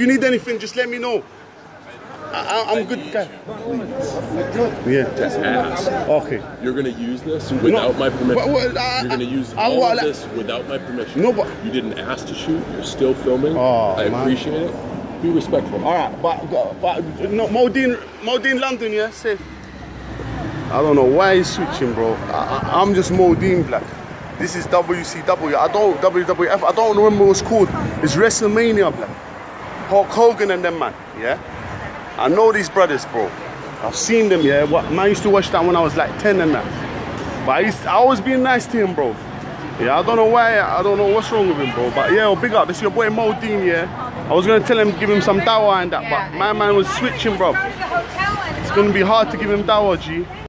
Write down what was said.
you need anything, just let me know. I, am good guy. Yeah. To ask. Okay. You're gonna use this without my permission. But, well, I- You're gonna use I- all I- of uh, this without my permission. No, but- you didn't ask to shoot. You're still filming. Oh, I man. appreciate it. Be respectful. All right, but but no, Modeen, Modeen London, yeah, safe. I don't know why he's switching, bro. I, I'm just Modeen Black. This is WCW. I don't WWF. I don't remember what it's called. It's WrestleMania Black. Hulk Hogan and them man, yeah. I know these brothers, bro. I've seen them, yeah. What man I used to watch that when I was like 10 and that. But I, used, I always been nice to him, bro. Yeah, I don't know why. I don't know what's wrong with him, bro. But yeah, well, big up. This is your boy Modeen, yeah. I was gonna tell him give him some dawa and that, but my man was switching, bro. It's gonna be hard to give him dawa, G.